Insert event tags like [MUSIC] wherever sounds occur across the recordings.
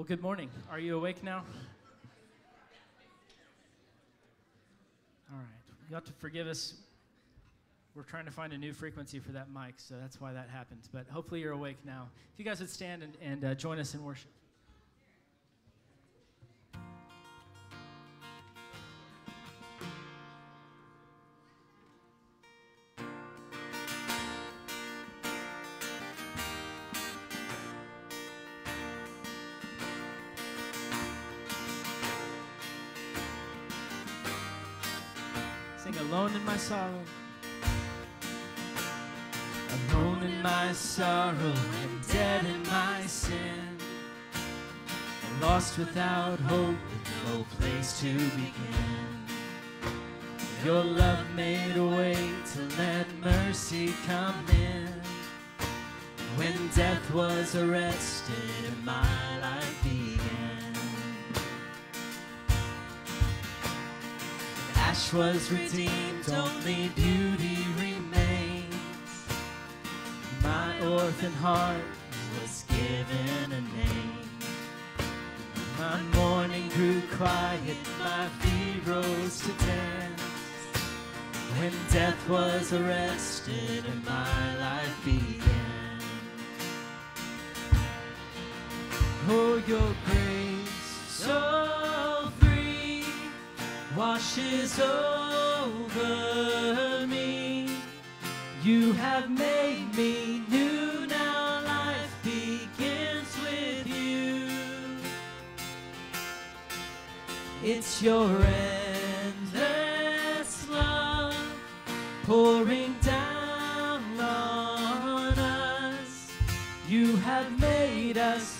Well, good morning. Are you awake now? All right. You have to forgive us. We're trying to find a new frequency for that mic, so that's why that happens. But hopefully you're awake now. If you guys would stand and, and uh, join us in worship. Alone in my sorrow. Alone in my sorrow and dead in my sin. Lost without hope, with no place to begin. Your love made a way to let mercy come in. When death was arrested in my life Ash was redeemed, only beauty remains. My orphan heart was given a name. My mourning grew quiet, my feet rose to dance. When death was arrested and my life began. Oh, your grace so washes over me. You have made me new. Now life begins with you. It's your endless love pouring down on us. You have made us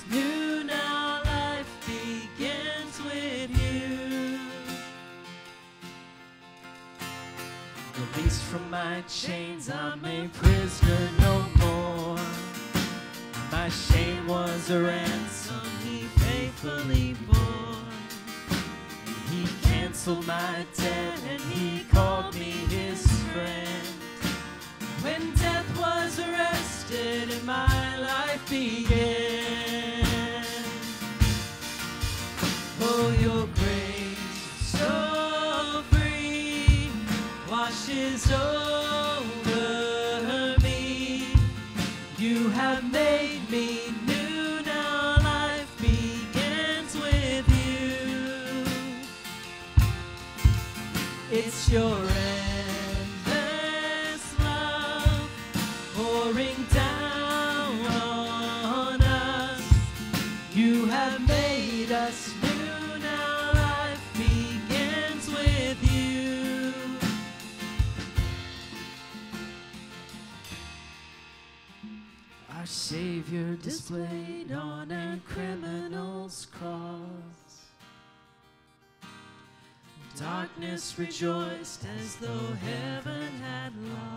from my chains, I'm a prisoner no more. My shame was a ransom he faithfully bore. He canceled my debt and he called me his friend. When death was arrested and my life began. Over me. You have made me new. Now life begins with you. It's your Darkness rejoiced as though heaven had lost.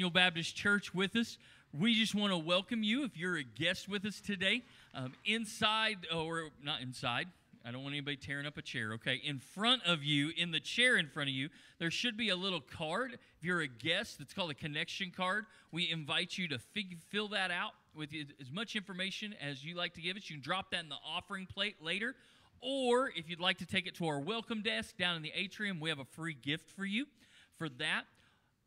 Emmanuel Baptist Church with us. We just want to welcome you if you're a guest with us today. Um, inside, or not inside, I don't want anybody tearing up a chair, okay? In front of you, in the chair in front of you, there should be a little card. If you're a guest, it's called a connection card. We invite you to fig- fill that out with as much information as you like to give us. You can drop that in the offering plate later. Or if you'd like to take it to our welcome desk down in the atrium, we have a free gift for you for that.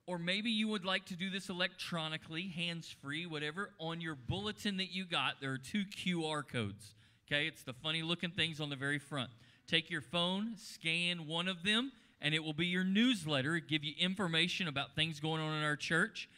Or maybe you would like to do this electronically, hands free, whatever. On your bulletin that you got, there are two QR codes. Okay, it's the funny looking things on the very front. Take your phone, scan one of them, and it will be your newsletter. Give you information about things going on in our church.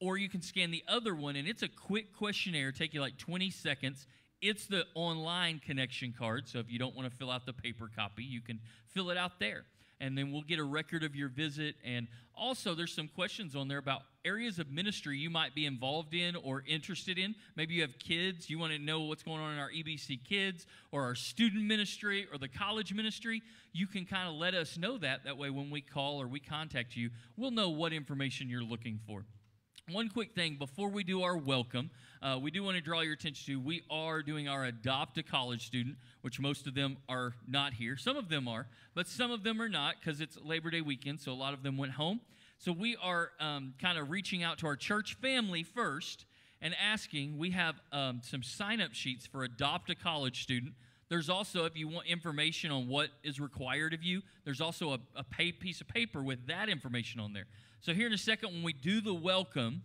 Or you can scan the other one, and it's a quick questionnaire, take you like 20 seconds. It's the online connection card, so if you don't want to fill out the paper copy, you can fill it out there and then we'll get a record of your visit. And also, there's some questions on there about areas of ministry you might be involved in or interested in. Maybe you have kids, you want to know what's going on in our EBC kids or our student ministry or the college ministry. You can kind of let us know that. That way, when we call or we contact you, we'll know what information you're looking for. One quick thing before we do our welcome, uh, we do want to draw your attention to we are doing our adopt a college student, which most of them are not here. Some of them are, but some of them are not because it's Labor Day weekend, so a lot of them went home. So we are um, kind of reaching out to our church family first and asking. We have um, some sign up sheets for adopt a college student. There's also, if you want information on what is required of you, there's also a, a piece of paper with that information on there. So, here in a second, when we do the welcome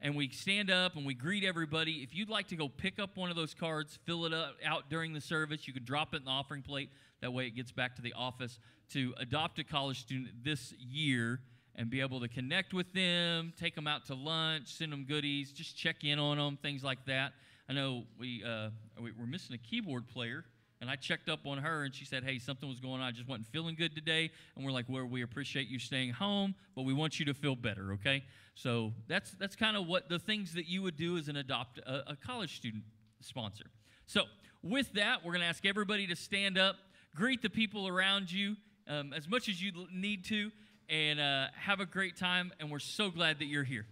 and we stand up and we greet everybody, if you'd like to go pick up one of those cards, fill it up, out during the service, you can drop it in the offering plate. That way, it gets back to the office to adopt a college student this year and be able to connect with them, take them out to lunch, send them goodies, just check in on them, things like that. I know we, uh, we're missing a keyboard player. And I checked up on her and she said, Hey, something was going on. I just wasn't feeling good today. And we're like, Well, we appreciate you staying home, but we want you to feel better, okay? So that's that's kind of what the things that you would do as an adopt a, a college student sponsor. So with that, we're gonna ask everybody to stand up, greet the people around you um, as much as you need to, and uh, have a great time. And we're so glad that you're here.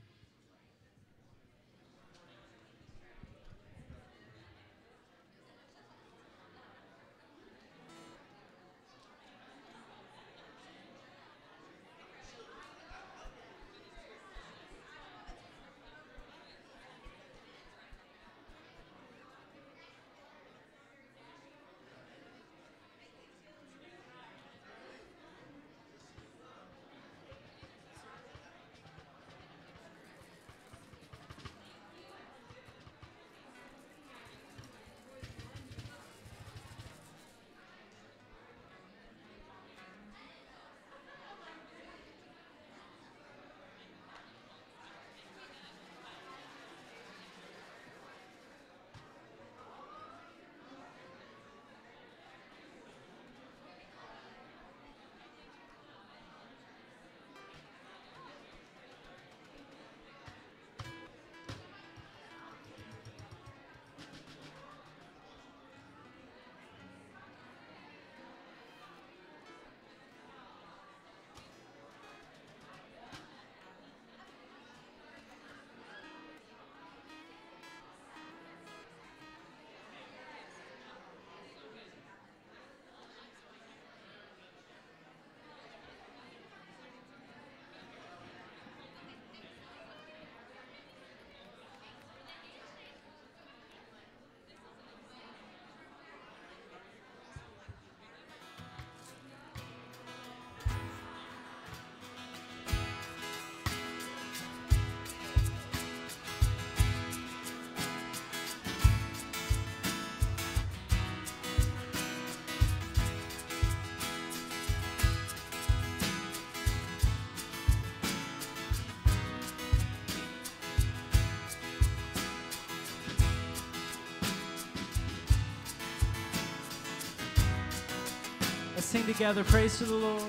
Sing together. Praise to the Lord.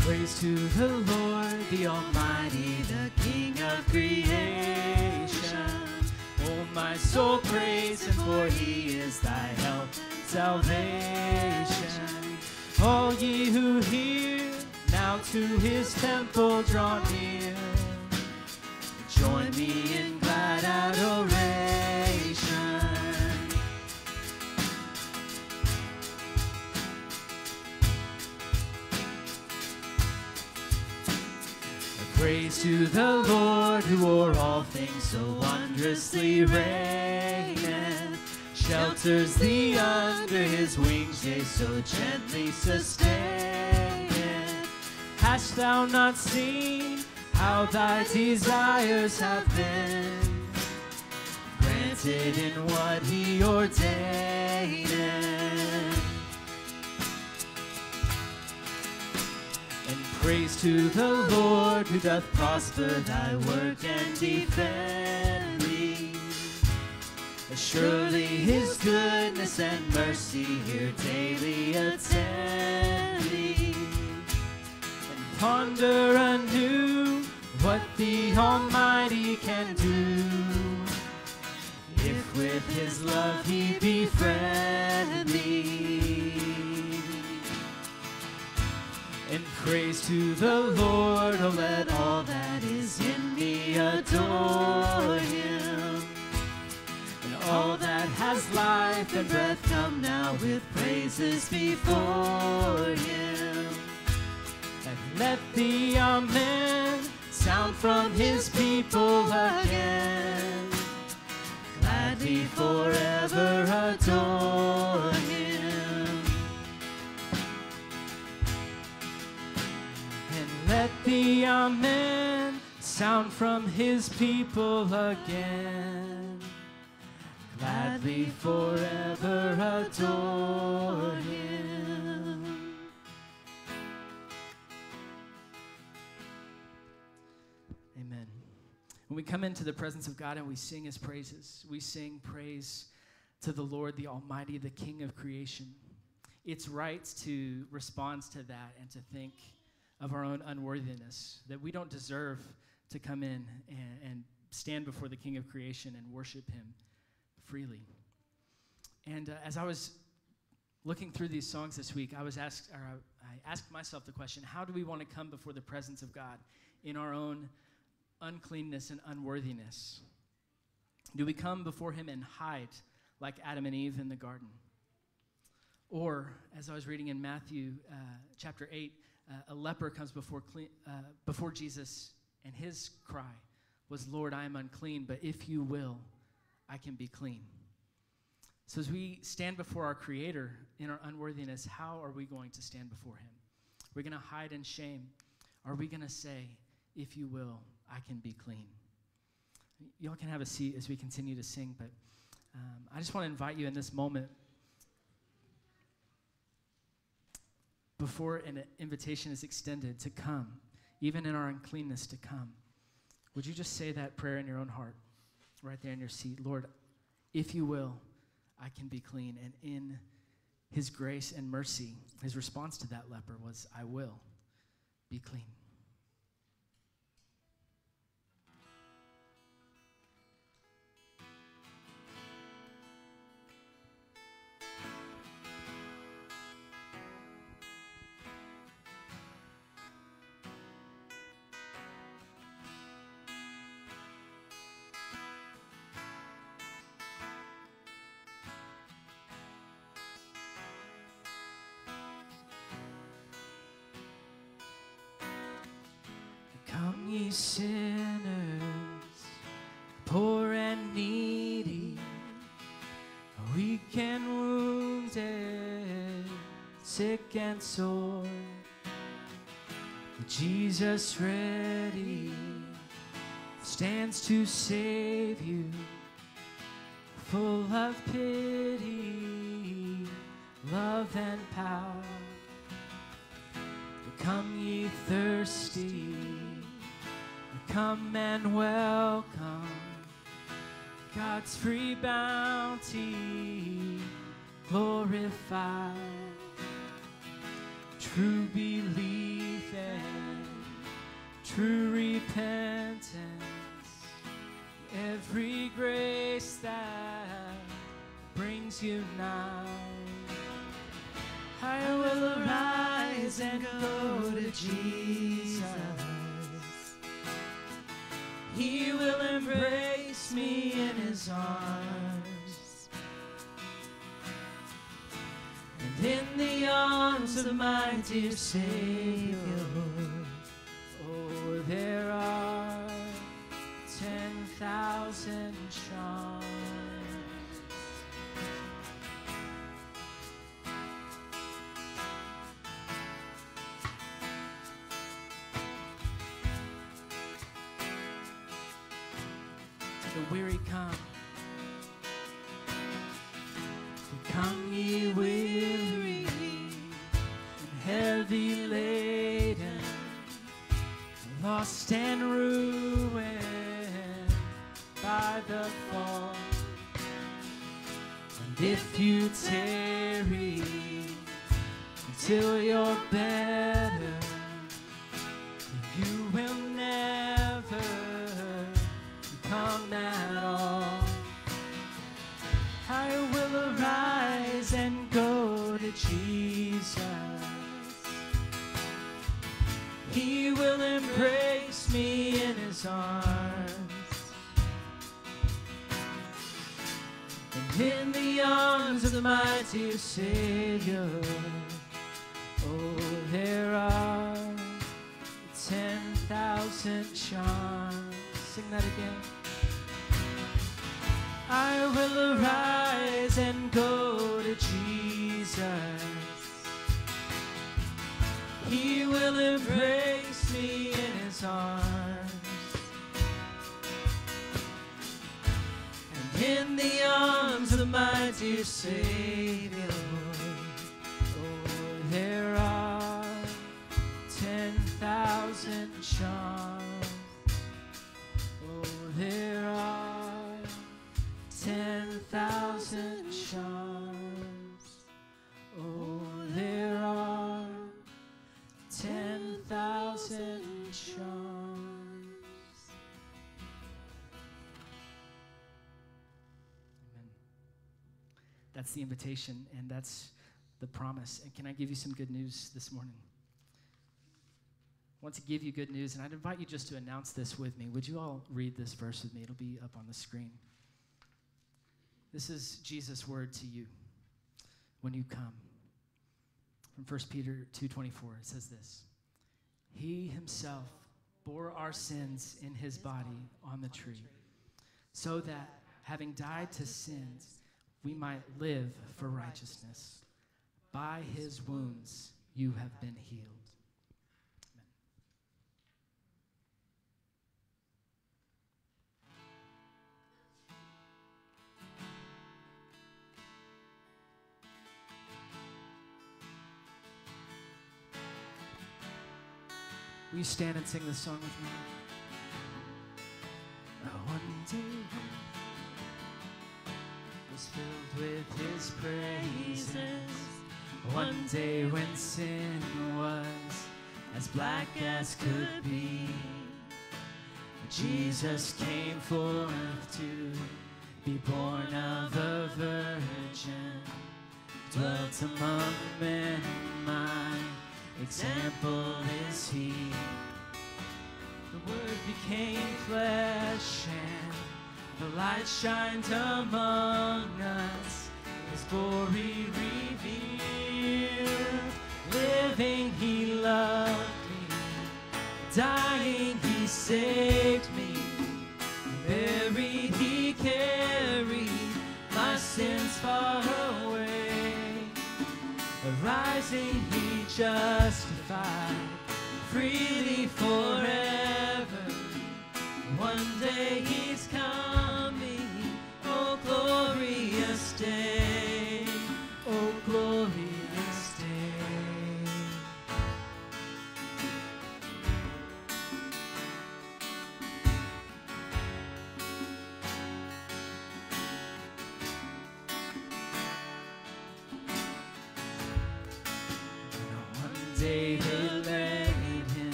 Praise to the Lord, the Almighty, the King of creation. Oh, my soul, praise Him, for He is thy help salvation. All ye who hear, now to His temple draw near. Lord who o'er all things so wondrously reigneth. Shelters thee under his wings, yea, so gently sustaineth. Hast thou not seen how thy desires have been granted in what he ordained? Praise to the Lord who doth prosper thy work and defend thee. Surely his goodness and mercy here daily attend thee. And ponder anew what the Almighty can do. If with his love he befriend thee. Praise to the Lord, oh let all that is in me adore him. And all that has life and breath come now with praises before him. And let the Amen sound from his people again. Gladly forever adore let the Amen sound from his people again. Gladly forever adore him. Amen. When we come into the presence of God and we sing his praises, we sing praise to the Lord, the Almighty, the King of creation. It's right to respond to that and to think of our own unworthiness, that we don't deserve to come in and, and stand before the King of creation and worship him freely. And uh, as I was looking through these songs this week, I was asked, or I, asked myself the question: How do we want to come before the presence of God in our own uncleanness and unworthiness? Do we come before Him and hide like Adam and Eve in the garden? Or, as I was reading in Matthew uh, chapter 8, uh, a leper comes before, cle- uh, before Jesus, and his cry was, Lord, I am unclean, but if you will, I can be clean. So, as we stand before our Creator in our unworthiness, how are we going to stand before Him? We're we going to hide in shame? Are we going to say, If you will, I can be clean? Y'all can have a seat as we continue to sing, but um, I just want to invite you in this moment before an invitation is extended to come, even in our uncleanness, to come. Would you just say that prayer in your own heart, right there in your seat? Lord, if you will, I can be clean. And in his grace and mercy, his response to that leper was, I will be clean. Sinners, poor and needy, weak and wounded, sick and sore. Jesus ready stands to save you, full of pity, love and power. Come and welcome God's free bounty glorified. True belief and true repentance. Every grace that brings you nigh. I will arise and go to Jesus. He will embrace me in his arms. And in the arms of my dear Savior, the weary come. Come ye weary and heavy laden, lost and ruined by the fall. And if you tarry That's the invitation, and that's the promise. And can I give you some good news this morning? I want to give you good news, and I'd invite you just to announce this with me. Would you all read this verse with me? It'll be up on the screen. This is Jesus' word to you when you come. From 1 Peter 2:24 it says this. He himself bore our sins in his body on the tree, so that having died to sins, we might live for righteousness. By his wounds you have been healed. Will you stand and sing this song with me? Filled with his praises. One day when sin was as black as could be, Jesus came forth to be born of a virgin, dwelt among men. My example is he. The word became flesh and the light shines among us. His glory revealed. Living, he loved me. Dying, he saved me. Buried, he carried my sins far away. Rising, he justified freely forever. One day he's day,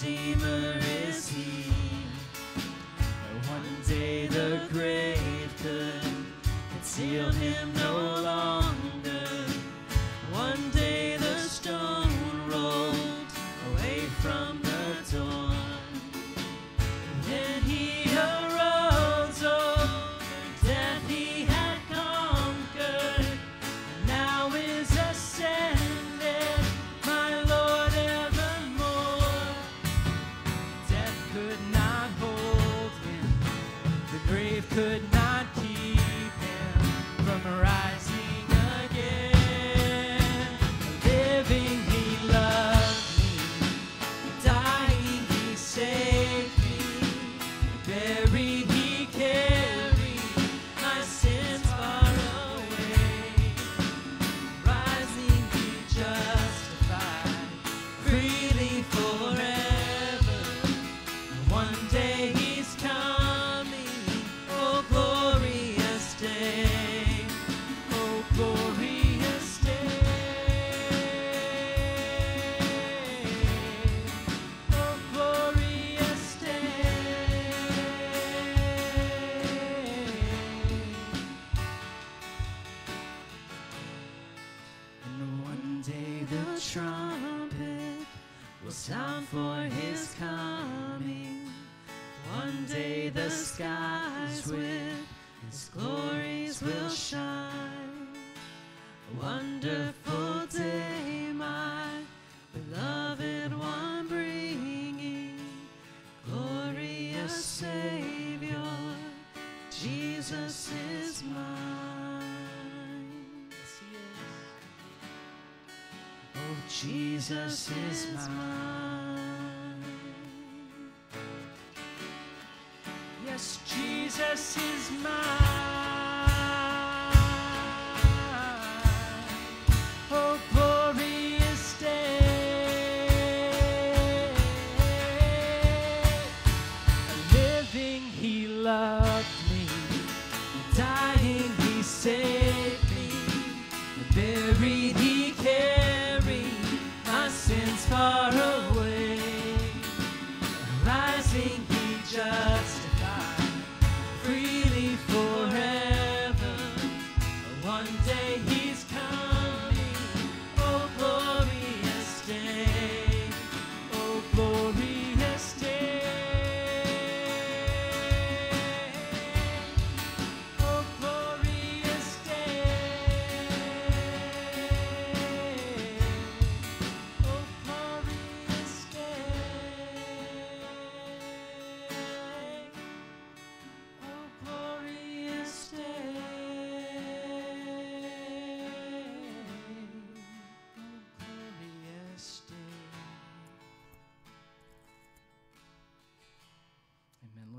Redeemer is He. One day the grave could conceal Him Jesus is mine.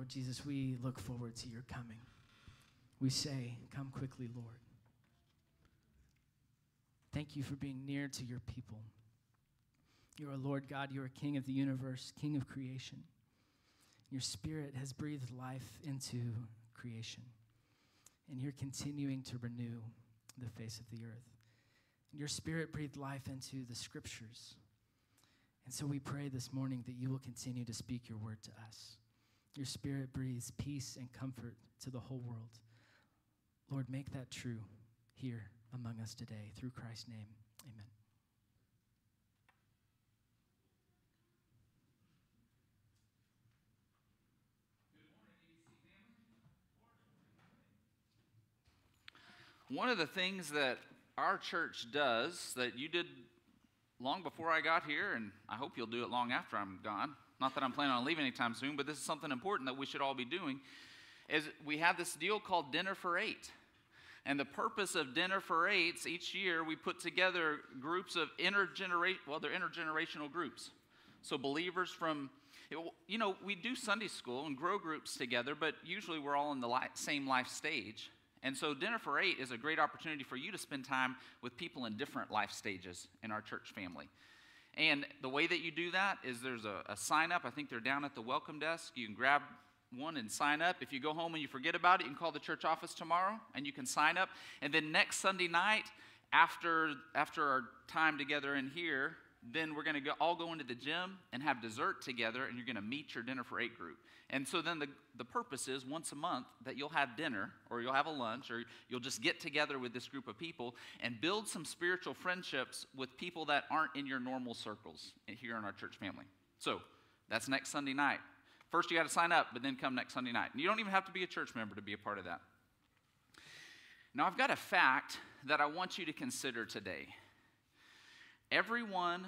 Jesus, we look forward to your coming. We say, Come quickly, Lord. Thank you for being near to your people. You're a Lord God, you're a King of the universe, King of creation. Your Spirit has breathed life into creation, and you're continuing to renew the face of the earth. Your Spirit breathed life into the scriptures. And so we pray this morning that you will continue to speak your word to us. Your Spirit breathes peace and comfort to the whole world. Lord, make that true here among us today. Through Christ's name, amen. One of the things that our church does that you did long before I got here, and I hope you'll do it long after I'm gone. Not that I'm planning on leaving anytime soon, but this is something important that we should all be doing. Is we have this deal called Dinner for Eight. And the purpose of Dinner for Eights, each year we put together groups of intergeneration, well, they're intergenerational groups. So believers from, you know, we do Sunday school and grow groups together, but usually we're all in the same life stage. And so, Dinner for Eight is a great opportunity for you to spend time with people in different life stages in our church family. And the way that you do that is there's a, a sign up. I think they're down at the welcome desk. You can grab one and sign up. If you go home and you forget about it, you can call the church office tomorrow and you can sign up. And then next Sunday night, after, after our time together in here, then we're going to all go into the gym and have dessert together, and you're going to meet your dinner for eight group. And so then the, the purpose is once a month that you'll have dinner, or you'll have a lunch, or you'll just get together with this group of people and build some spiritual friendships with people that aren't in your normal circles here in our church family. So that's next Sunday night. First, you got to sign up, but then come next Sunday night. And you don't even have to be a church member to be a part of that. Now, I've got a fact that I want you to consider today. Everyone,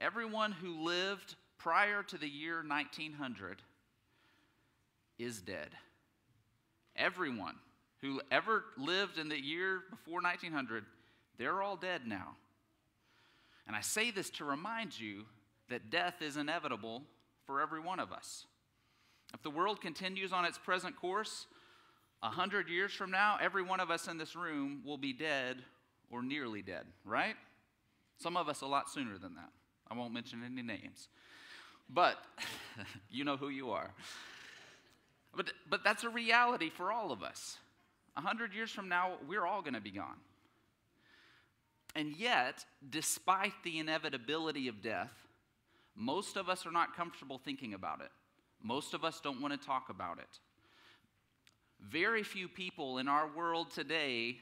everyone who lived prior to the year 1900 is dead. Everyone who ever lived in the year before 1900, they're all dead now. And I say this to remind you that death is inevitable for every one of us. If the world continues on its present course, a hundred years from now, every one of us in this room will be dead or nearly dead, right? Some of us a lot sooner than that. I won't mention any names. But [LAUGHS] you know who you are. But, but that's a reality for all of us. A hundred years from now, we're all going to be gone. And yet, despite the inevitability of death, most of us are not comfortable thinking about it. Most of us don't want to talk about it. Very few people in our world today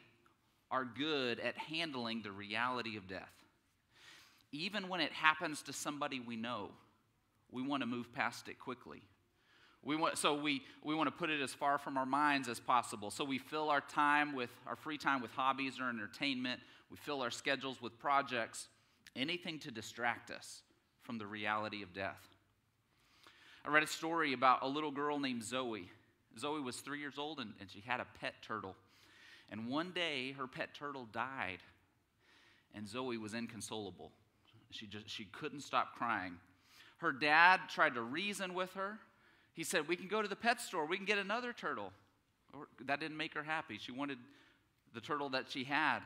are good at handling the reality of death. Even when it happens to somebody we know, we want to move past it quickly. We want, so we, we want to put it as far from our minds as possible. So we fill our time with our free time with hobbies or entertainment. We fill our schedules with projects, anything to distract us from the reality of death. I read a story about a little girl named Zoe. Zoe was three years old and, and she had a pet turtle. And one day her pet turtle died, and Zoe was inconsolable. She just she couldn't stop crying. Her dad tried to reason with her. He said, "We can go to the pet store. We can get another turtle." That didn't make her happy. She wanted the turtle that she had.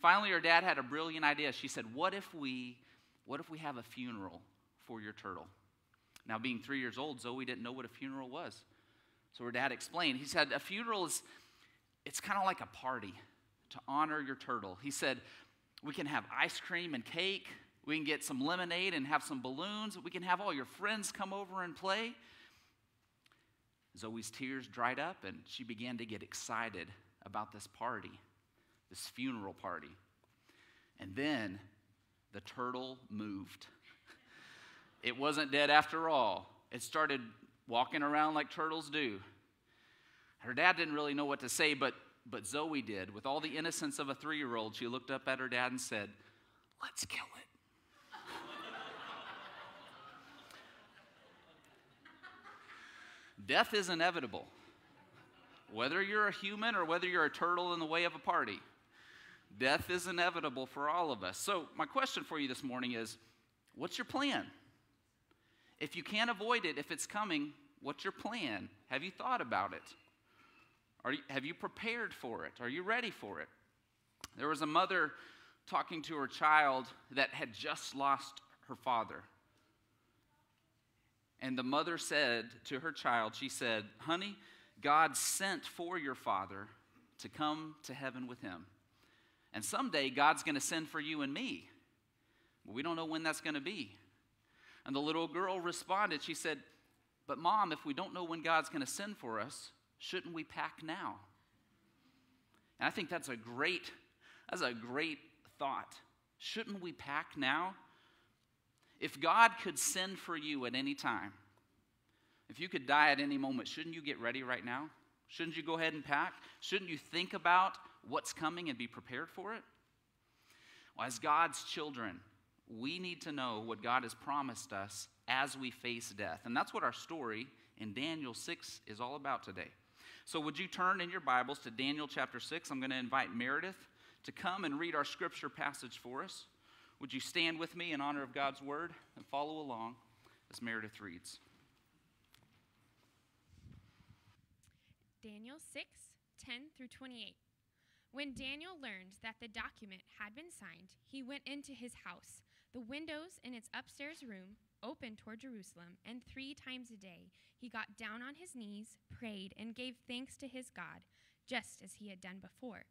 Finally, her dad had a brilliant idea. She said, "What if we what if we have a funeral for your turtle?" Now, being 3 years old, Zoe didn't know what a funeral was. So her dad explained. He said, "A funeral is it's kind of like a party to honor your turtle. He said, We can have ice cream and cake. We can get some lemonade and have some balloons. We can have all your friends come over and play. Zoe's tears dried up and she began to get excited about this party, this funeral party. And then the turtle moved. [LAUGHS] It wasn't dead after all. It started walking around like turtles do. Her dad didn't really know what to say, but, but Zoe did. With all the innocence of a three year old, she looked up at her dad and said, Let's kill it. Death is inevitable. Whether you're a human or whether you're a turtle in the way of a party, death is inevitable for all of us. So, my question for you this morning is what's your plan? If you can't avoid it, if it's coming, what's your plan? Have you thought about it? You, have you prepared for it? Are you ready for it? There was a mother talking to her child that had just lost her father. And the mother said to her child, She said, Honey, God sent for your father to come to heaven with him. And someday God's going to send for you and me. we don't know when that's going to be. And the little girl responded, She said, But mom, if we don't know when God's going to send for us, shouldn't we pack now? And I think that's a great, that's a great thought. Shouldn't we pack now? If God could send for you at any time, if you could die at any moment, shouldn't you get ready right now? Shouldn't you go ahead and pack? Shouldn't you think about what's coming and be prepared for it? Well, as God's children, we need to know what God has promised us as we face death. And that's what our story in Daniel 6 is all about today. So, would you turn in your Bibles to Daniel chapter 6? I'm going to invite Meredith to come and read our scripture passage for us. Would you stand with me in honor of God's word and follow along as Meredith reads? Daniel 6 10 through 28. When Daniel learned that the document had been signed, he went into his house. The windows in its upstairs room opened toward Jerusalem, and three times a day he got down on his knees, prayed, and gave thanks to his God, just as he had done before.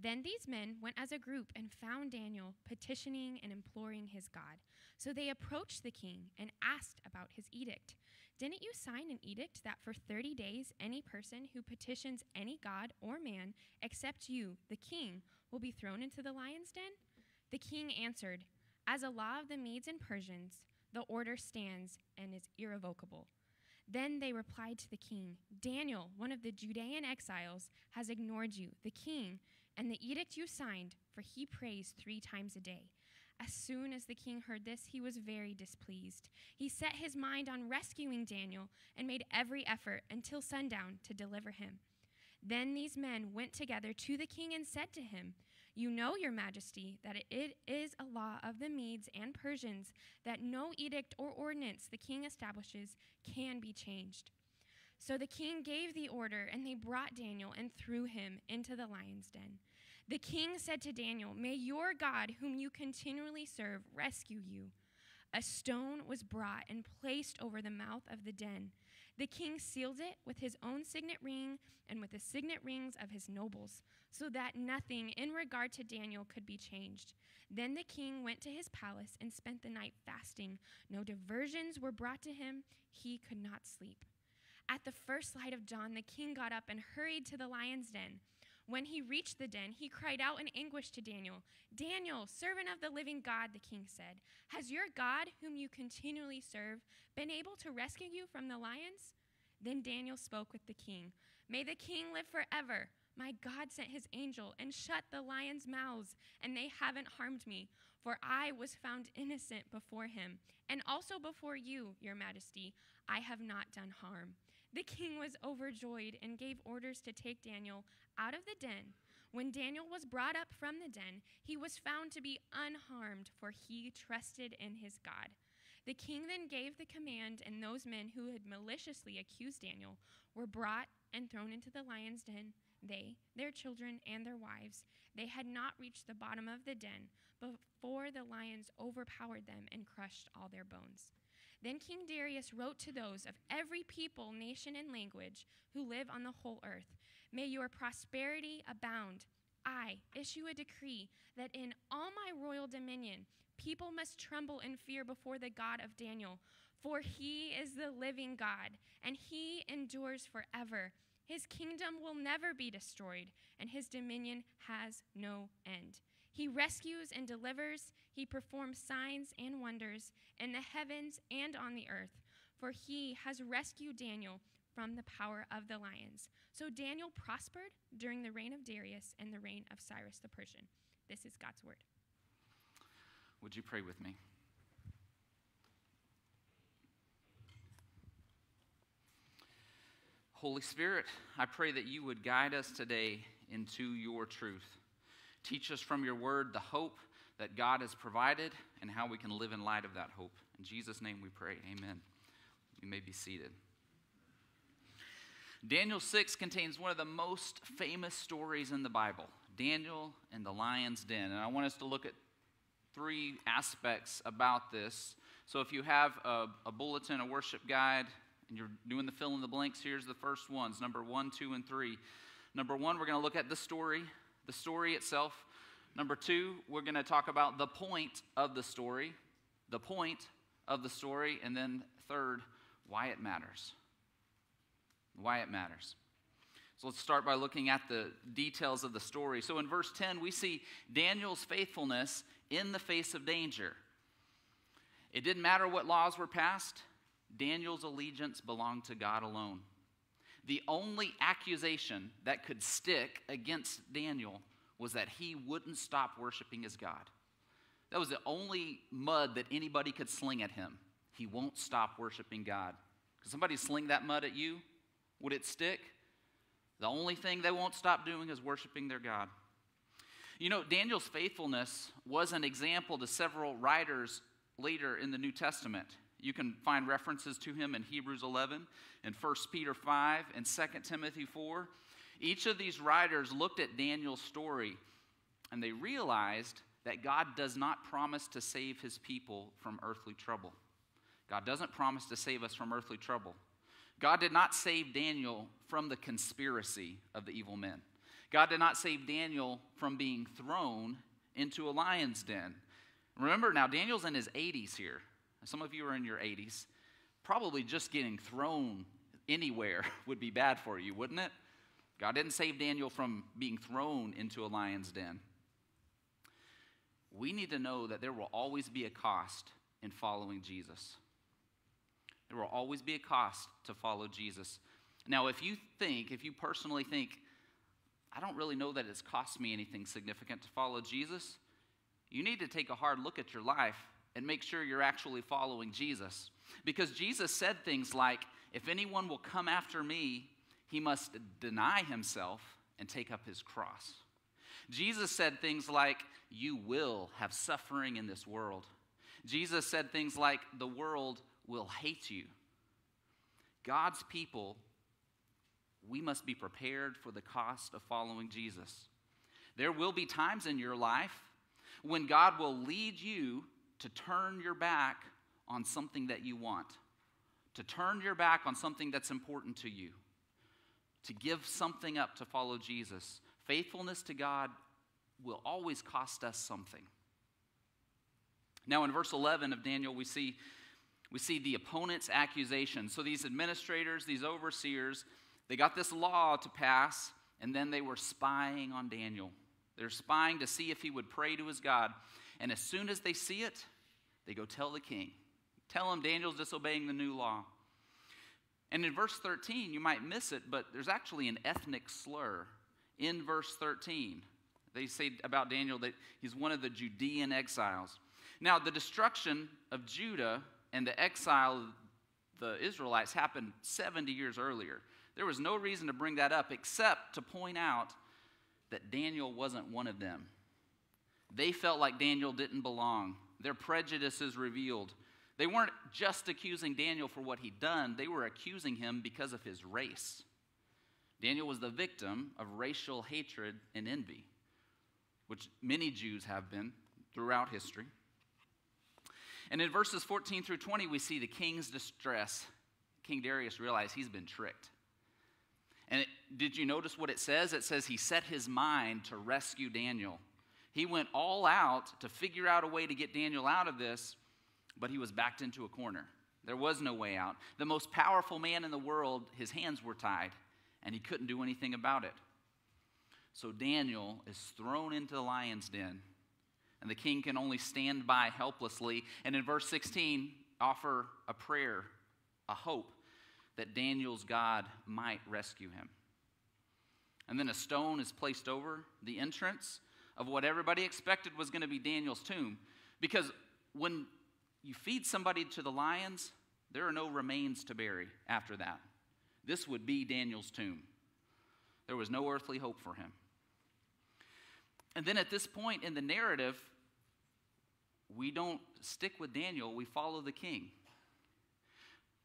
Then these men went as a group and found Daniel petitioning and imploring his God. So they approached the king and asked about his edict. Didn't you sign an edict that for 30 days any person who petitions any god or man except you, the king, will be thrown into the lion's den? The king answered, As a law of the Medes and Persians, the order stands and is irrevocable. Then they replied to the king, Daniel, one of the Judean exiles, has ignored you, the king, and the edict you signed, for he prays three times a day. As soon as the king heard this, he was very displeased. He set his mind on rescuing Daniel and made every effort until sundown to deliver him. Then these men went together to the king and said to him, You know, your majesty, that it is a law of the Medes and Persians that no edict or ordinance the king establishes can be changed. So the king gave the order, and they brought Daniel and threw him into the lion's den. The king said to Daniel, May your God, whom you continually serve, rescue you. A stone was brought and placed over the mouth of the den. The king sealed it with his own signet ring and with the signet rings of his nobles, so that nothing in regard to Daniel could be changed. Then the king went to his palace and spent the night fasting. No diversions were brought to him, he could not sleep. At the first light of dawn, the king got up and hurried to the lion's den. When he reached the den, he cried out in anguish to Daniel Daniel, servant of the living God, the king said, Has your God, whom you continually serve, been able to rescue you from the lions? Then Daniel spoke with the king May the king live forever. My God sent his angel and shut the lions' mouths, and they haven't harmed me, for I was found innocent before him, and also before you, your majesty. I have not done harm. The king was overjoyed and gave orders to take Daniel out of the den. When Daniel was brought up from the den, he was found to be unharmed, for he trusted in his God. The king then gave the command, and those men who had maliciously accused Daniel were brought and thrown into the lion's den. They, their children, and their wives, they had not reached the bottom of the den before the lions overpowered them and crushed all their bones. Then King Darius wrote to those of every people, nation, and language who live on the whole earth May your prosperity abound. I issue a decree that in all my royal dominion, people must tremble in fear before the God of Daniel, for he is the living God, and he endures forever. His kingdom will never be destroyed, and his dominion has no end. He rescues and delivers. He performs signs and wonders in the heavens and on the earth. For he has rescued Daniel from the power of the lions. So Daniel prospered during the reign of Darius and the reign of Cyrus the Persian. This is God's word. Would you pray with me? Holy Spirit, I pray that you would guide us today into your truth. Teach us from your word the hope that God has provided and how we can live in light of that hope. In Jesus' name we pray. Amen. You may be seated. Daniel 6 contains one of the most famous stories in the Bible Daniel and the lion's den. And I want us to look at three aspects about this. So if you have a, a bulletin, a worship guide, and you're doing the fill in the blanks, here's the first ones number one, two, and three. Number one, we're going to look at the story, the story itself. Number two, we're going to talk about the point of the story, the point of the story. And then third, why it matters. Why it matters. So let's start by looking at the details of the story. So in verse 10, we see Daniel's faithfulness in the face of danger. It didn't matter what laws were passed, Daniel's allegiance belonged to God alone. The only accusation that could stick against Daniel was that he wouldn't stop worshiping his God. That was the only mud that anybody could sling at him. He won't stop worshiping God. Could somebody sling that mud at you? Would it stick? The only thing they won't stop doing is worshiping their God. You know, Daniel's faithfulness was an example to several writers later in the New Testament. You can find references to him in Hebrews 11 and 1 Peter 5 and 2 Timothy 4. Each of these writers looked at Daniel's story and they realized that God does not promise to save his people from earthly trouble. God doesn't promise to save us from earthly trouble. God did not save Daniel from the conspiracy of the evil men. God did not save Daniel from being thrown into a lion's den. Remember, now Daniel's in his 80s here. Some of you are in your 80s. Probably just getting thrown anywhere [LAUGHS] would be bad for you, wouldn't it? God didn't save Daniel from being thrown into a lion's den. We need to know that there will always be a cost in following Jesus. There will always be a cost to follow Jesus. Now, if you think, if you personally think, I don't really know that it's cost me anything significant to follow Jesus, you need to take a hard look at your life and make sure you're actually following Jesus. Because Jesus said things like, If anyone will come after me, he must deny himself and take up his cross. Jesus said things like, You will have suffering in this world. Jesus said things like, The world will hate you. God's people, we must be prepared for the cost of following Jesus. There will be times in your life when God will lead you to turn your back on something that you want, to turn your back on something that's important to you to give something up to follow Jesus. Faithfulness to God will always cost us something. Now, in verse 11 of Daniel, we see, we see the opponent's accusation. So, these administrators, these overseers, they got this law to pass, and then they were spying on Daniel. They're spying to see if he would pray to his God. And as soon as they see it, they go tell the king. Tell him Daniel's disobeying the new law. And in verse 13, you might miss it, but there's actually an ethnic slur in verse 13. They say about Daniel that he's one of the Judean exiles. Now, the destruction of Judah and the exile of the Israelites happened 70 years earlier. There was no reason to bring that up except to point out that Daniel wasn't one of them. They felt like Daniel didn't belong. Their prejudices revealed. They weren't just accusing Daniel for what he'd done, they were accusing him because of his race. Daniel was the victim of racial hatred and envy, which many Jews have been throughout history. And in verses 14 through 20, we see the king's distress. King Darius realized he's been tricked. And it, did you notice what it says? It says he set his mind to rescue Daniel. He went all out to figure out a way to get Daniel out of this, but he was backed into a corner. There was no way out. The most powerful man in the world, his hands were tied, and he couldn't do anything about it. So Daniel is thrown into the lion's den, and the king can only stand by helplessly. And in verse 16, offer a prayer, a hope that Daniel's God might rescue him. And then a stone is placed over the entrance of what everybody expected was going to be Daniel's tomb. Because when you feed somebody to the lions, there are no remains to bury after that. This would be Daniel's tomb. There was no earthly hope for him. And then at this point in the narrative, we don't stick with Daniel, we follow the king.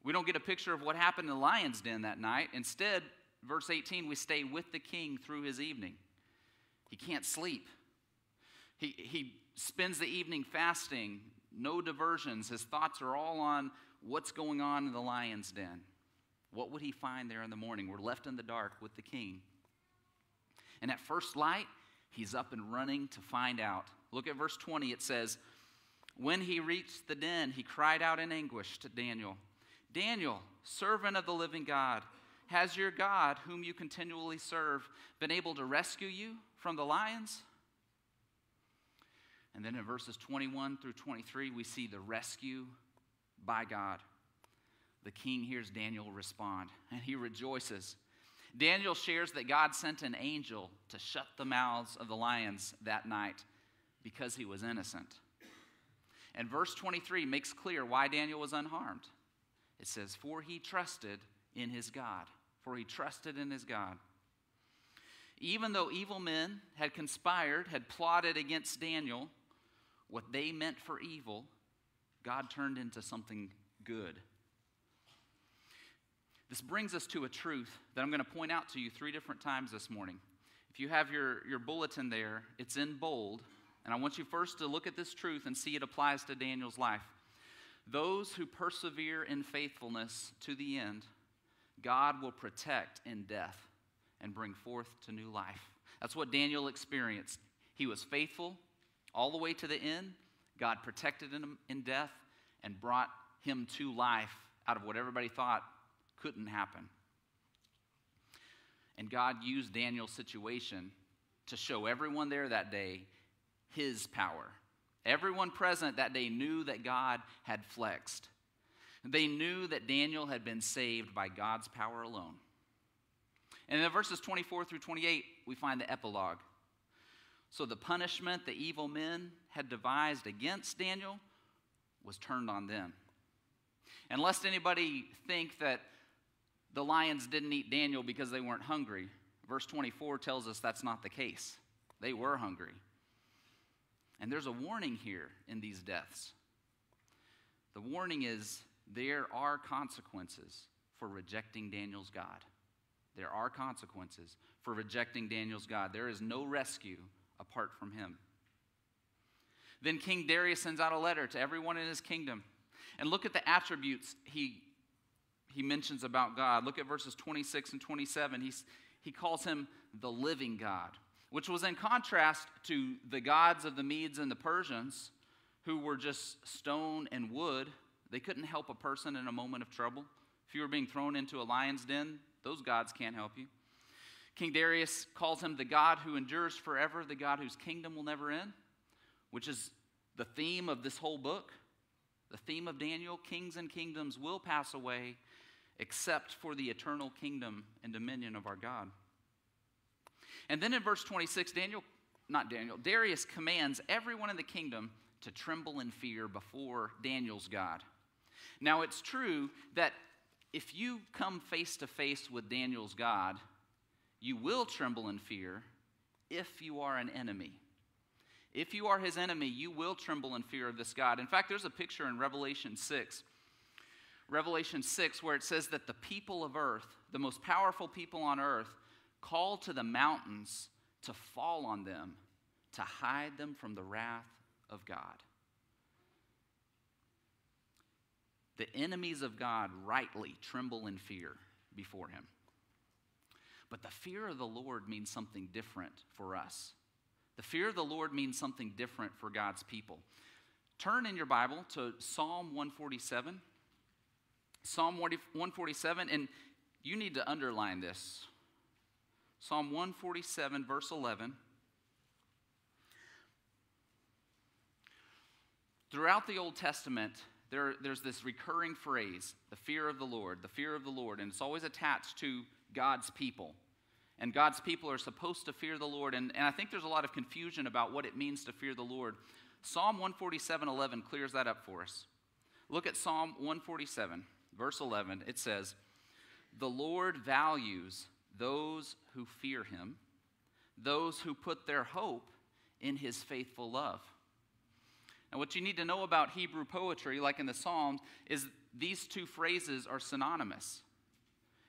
We don't get a picture of what happened in the lion's den that night. Instead, verse 18, we stay with the king through his evening. He can't sleep. He, he spends the evening fasting, no diversions. His thoughts are all on what's going on in the lion's den. What would he find there in the morning? We're left in the dark with the king. And at first light, he's up and running to find out. Look at verse 20. It says, When he reached the den, he cried out in anguish to Daniel Daniel, servant of the living God, has your God, whom you continually serve, been able to rescue you from the lions? And then in verses 21 through 23, we see the rescue by God. The king hears Daniel respond, and he rejoices. Daniel shares that God sent an angel to shut the mouths of the lions that night because he was innocent. And verse 23 makes clear why Daniel was unharmed. It says, For he trusted in his God. For he trusted in his God. Even though evil men had conspired, had plotted against Daniel, what they meant for evil, God turned into something good. This brings us to a truth that I'm going to point out to you three different times this morning. If you have your, your bulletin there, it's in bold. And I want you first to look at this truth and see it applies to Daniel's life. Those who persevere in faithfulness to the end, God will protect in death and bring forth to new life. That's what Daniel experienced. He was faithful all the way to the end. God protected him in death and brought him to life out of what everybody thought couldn't happen. And God used Daniel's situation to show everyone there that day his power. Everyone present that day knew that God had flexed. They knew that Daniel had been saved by God's power alone. And in verses 24 through 28, we find the epilogue. So the punishment the evil men had devised against Daniel was turned on them. And lest anybody think that the lions didn't eat Daniel because they weren't hungry, verse 24 tells us that's not the case. They were hungry. And there's a warning here in these deaths. The warning is there are consequences for rejecting Daniel's God. There are consequences for rejecting Daniel's God. There is no rescue apart from him. Then King Darius sends out a letter to everyone in his kingdom. And look at the attributes he, he mentions about God. Look at verses 26 and 27. He's, he calls him the living God, which was in contrast to the gods of the Medes and the Persians, who were just stone and wood. They couldn't help a person in a moment of trouble. If you were being thrown into a lion's den, those gods can't help you. King Darius calls him the God who endures forever, the God whose kingdom will never end, which is the theme of this whole book. The theme of Daniel kings and kingdoms will pass away except for the eternal kingdom and dominion of our God. And then in verse 26, Daniel, not Daniel, Darius commands everyone in the kingdom to tremble in fear before Daniel's God. Now, it's true that if you come face to face with Daniel's God, you will tremble in fear if you are an enemy. If you are his enemy, you will tremble in fear of this God. In fact, there's a picture in Revelation 6. Revelation 6, where it says that the people of earth, the most powerful people on earth, call to the mountains to fall on them, to hide them from the wrath of God. The enemies of God rightly tremble in fear before him. But the fear of the Lord means something different for us. The fear of the Lord means something different for God's people. Turn in your Bible to Psalm 147. Psalm 147, and you need to underline this. Psalm 147, verse 11. Throughout the Old Testament, there, there's this recurring phrase, the fear of the Lord, the fear of the Lord, and it's always attached to God's people. And God's people are supposed to fear the Lord. And, and I think there's a lot of confusion about what it means to fear the Lord. Psalm 147 11 clears that up for us. Look at Psalm 147, verse 11. It says, The Lord values those who fear him, those who put their hope in his faithful love. And what you need to know about Hebrew poetry, like in the Psalms, is these two phrases are synonymous.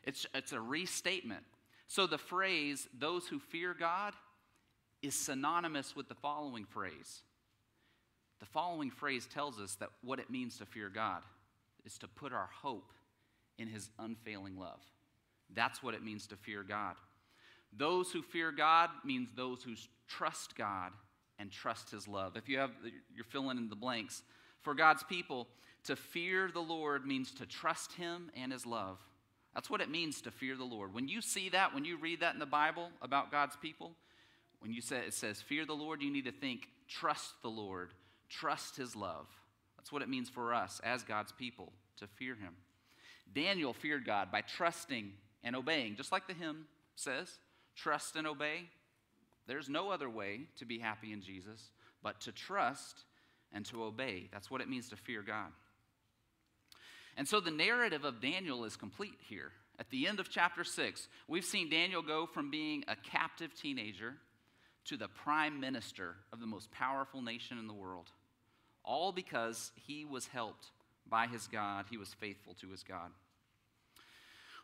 It's, it's a restatement. So the phrase, those who fear God, is synonymous with the following phrase. The following phrase tells us that what it means to fear God is to put our hope in his unfailing love. That's what it means to fear God. Those who fear God means those who trust God and trust his love. If you have you're filling in the blanks, for God's people, to fear the Lord means to trust him and his love. That's what it means to fear the Lord. When you see that, when you read that in the Bible about God's people, when you say it says fear the Lord, you need to think trust the Lord, trust his love. That's what it means for us as God's people to fear him. Daniel feared God by trusting and obeying, just like the hymn says, trust and obey. There's no other way to be happy in Jesus but to trust and to obey. That's what it means to fear God. And so the narrative of Daniel is complete here. At the end of chapter 6, we've seen Daniel go from being a captive teenager to the prime minister of the most powerful nation in the world, all because he was helped by his God. He was faithful to his God.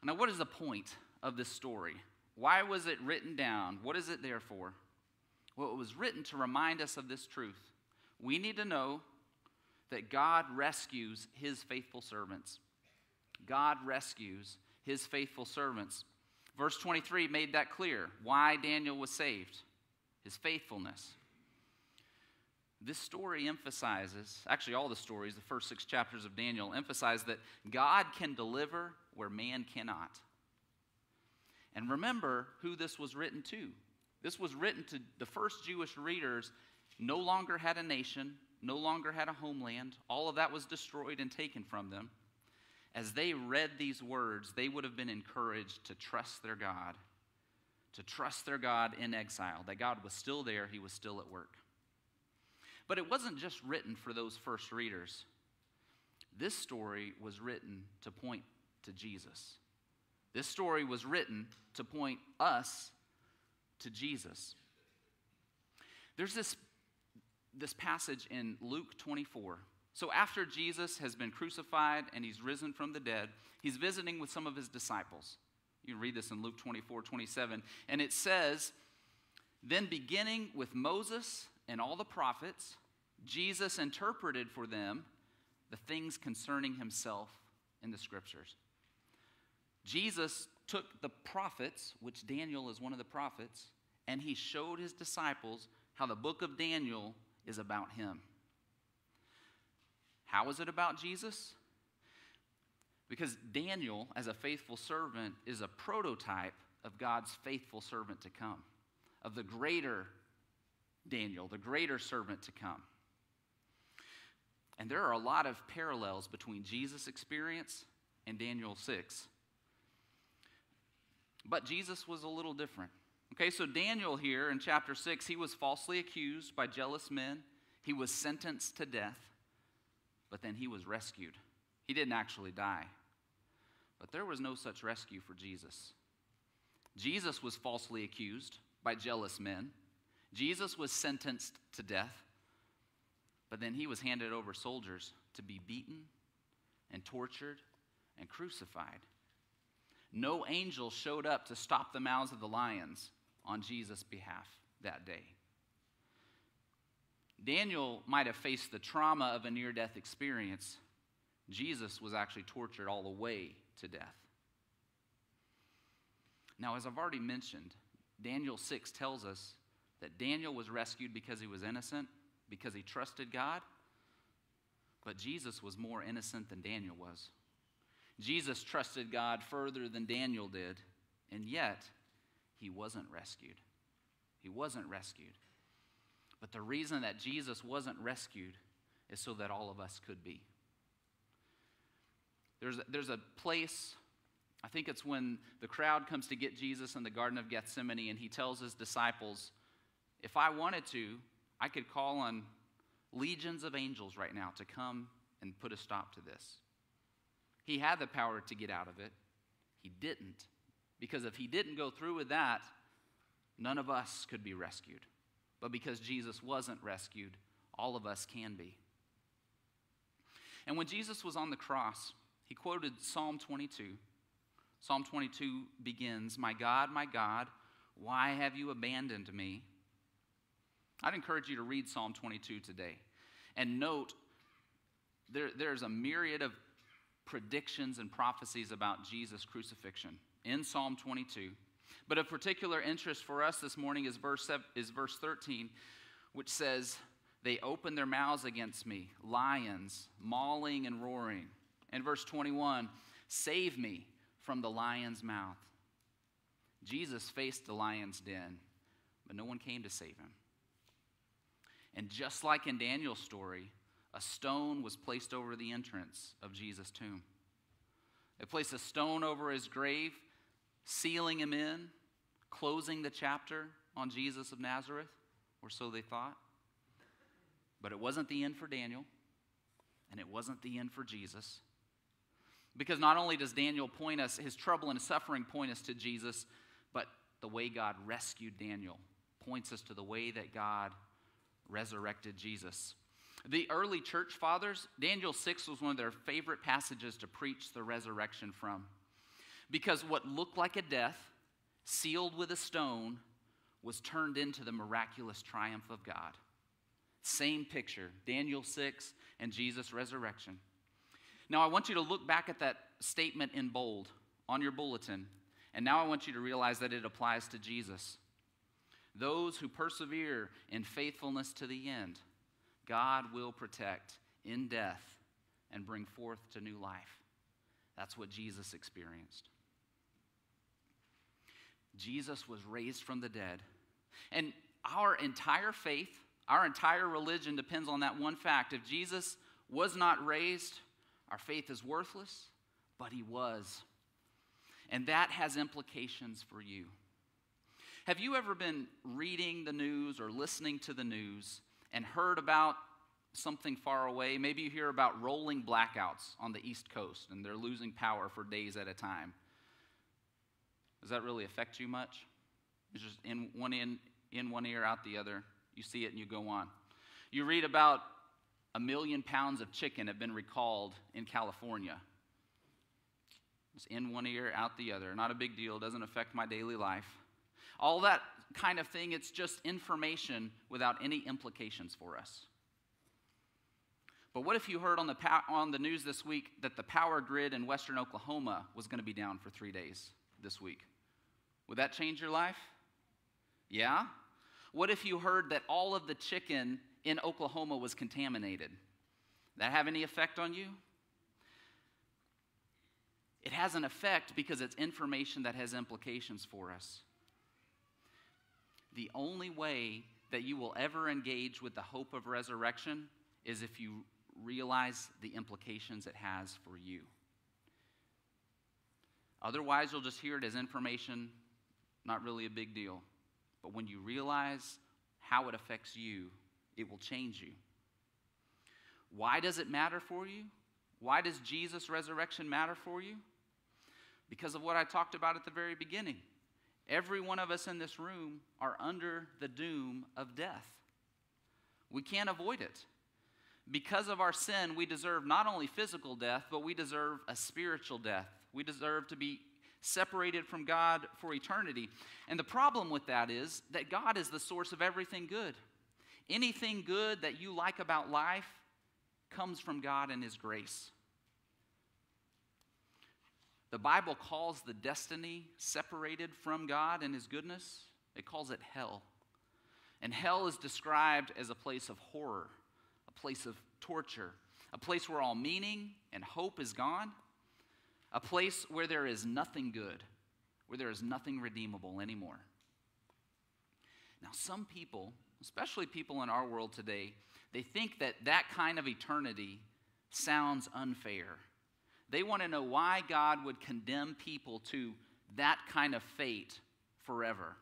Now, what is the point of this story? Why was it written down? What is it there for? Well, it was written to remind us of this truth. We need to know that God rescues his faithful servants. God rescues his faithful servants. Verse 23 made that clear why Daniel was saved his faithfulness. This story emphasizes, actually, all the stories, the first six chapters of Daniel, emphasize that God can deliver where man cannot. And remember who this was written to. This was written to the first Jewish readers, no longer had a nation, no longer had a homeland. All of that was destroyed and taken from them. As they read these words, they would have been encouraged to trust their God, to trust their God in exile, that God was still there, He was still at work. But it wasn't just written for those first readers. This story was written to point to Jesus. This story was written to point us to Jesus. There's this, this passage in Luke 24. So, after Jesus has been crucified and he's risen from the dead, he's visiting with some of his disciples. You read this in Luke 24 27. And it says, Then beginning with Moses and all the prophets, Jesus interpreted for them the things concerning himself in the scriptures. Jesus took the prophets, which Daniel is one of the prophets, and he showed his disciples how the book of Daniel is about him. How is it about Jesus? Because Daniel, as a faithful servant, is a prototype of God's faithful servant to come, of the greater Daniel, the greater servant to come. And there are a lot of parallels between Jesus' experience and Daniel 6. But Jesus was a little different. Okay, so Daniel here in chapter 6, he was falsely accused by jealous men. He was sentenced to death, but then he was rescued. He didn't actually die. But there was no such rescue for Jesus. Jesus was falsely accused by jealous men. Jesus was sentenced to death. But then he was handed over soldiers to be beaten and tortured and crucified. No angel showed up to stop the mouths of the lions on Jesus' behalf that day. Daniel might have faced the trauma of a near death experience. Jesus was actually tortured all the way to death. Now, as I've already mentioned, Daniel 6 tells us that Daniel was rescued because he was innocent because he trusted God. But Jesus was more innocent than Daniel was. Jesus trusted God further than Daniel did, and yet he wasn't rescued. He wasn't rescued. But the reason that Jesus wasn't rescued is so that all of us could be. There's a, there's a place, I think it's when the crowd comes to get Jesus in the Garden of Gethsemane, and he tells his disciples, If I wanted to, I could call on legions of angels right now to come and put a stop to this. He had the power to get out of it. He didn't. Because if he didn't go through with that, none of us could be rescued. But because Jesus wasn't rescued, all of us can be. And when Jesus was on the cross, he quoted Psalm 22. Psalm 22 begins, My God, my God, why have you abandoned me? I'd encourage you to read Psalm 22 today and note there, there's a myriad of predictions and prophecies about Jesus' crucifixion in Psalm 22. But of particular interest for us this morning is verse, is verse 13, which says, They open their mouths against me, lions, mauling and roaring. And verse 21, Save me from the lion's mouth. Jesus faced the lion's den, but no one came to save him. And just like in Daniel's story, a stone was placed over the entrance of Jesus' tomb. They placed a stone over his grave, sealing him in, closing the chapter on Jesus of Nazareth, or so they thought. But it wasn't the end for Daniel, and it wasn't the end for Jesus. Because not only does Daniel point us, his trouble and suffering point us to Jesus, but the way God rescued Daniel points us to the way that God resurrected Jesus. The early church fathers, Daniel 6 was one of their favorite passages to preach the resurrection from. Because what looked like a death, sealed with a stone, was turned into the miraculous triumph of God. Same picture, Daniel 6 and Jesus' resurrection. Now, I want you to look back at that statement in bold on your bulletin, and now I want you to realize that it applies to Jesus. Those who persevere in faithfulness to the end, God will protect in death and bring forth to new life. That's what Jesus experienced. Jesus was raised from the dead. And our entire faith, our entire religion depends on that one fact. If Jesus was not raised, our faith is worthless, but he was. And that has implications for you. Have you ever been reading the news or listening to the news and heard about something far away? Maybe you hear about rolling blackouts on the East Coast and they're losing power for days at a time. Does that really affect you much? It's just in one in, in one ear, out the other. You see it and you go on. You read about a million pounds of chicken have been recalled in California. It's in one ear, out the other. Not a big deal, doesn't affect my daily life. All that kind of thing, it's just information without any implications for us. But what if you heard on the, on the news this week that the power grid in western Oklahoma was going to be down for three days this week? Would that change your life? Yeah? What if you heard that all of the chicken in Oklahoma was contaminated? That have any effect on you? It has an effect because it's information that has implications for us. The only way that you will ever engage with the hope of resurrection is if you realize the implications it has for you. Otherwise, you'll just hear it as information, not really a big deal. But when you realize how it affects you, it will change you. Why does it matter for you? Why does Jesus' resurrection matter for you? Because of what I talked about at the very beginning. Every one of us in this room are under the doom of death. We can't avoid it. Because of our sin, we deserve not only physical death, but we deserve a spiritual death. We deserve to be separated from God for eternity. And the problem with that is that God is the source of everything good. Anything good that you like about life comes from God and His grace. The Bible calls the destiny separated from God and His goodness, it calls it hell. And hell is described as a place of horror, a place of torture, a place where all meaning and hope is gone, a place where there is nothing good, where there is nothing redeemable anymore. Now, some people, especially people in our world today, they think that that kind of eternity sounds unfair they want to know why God would condemn people to that kind of fate forever.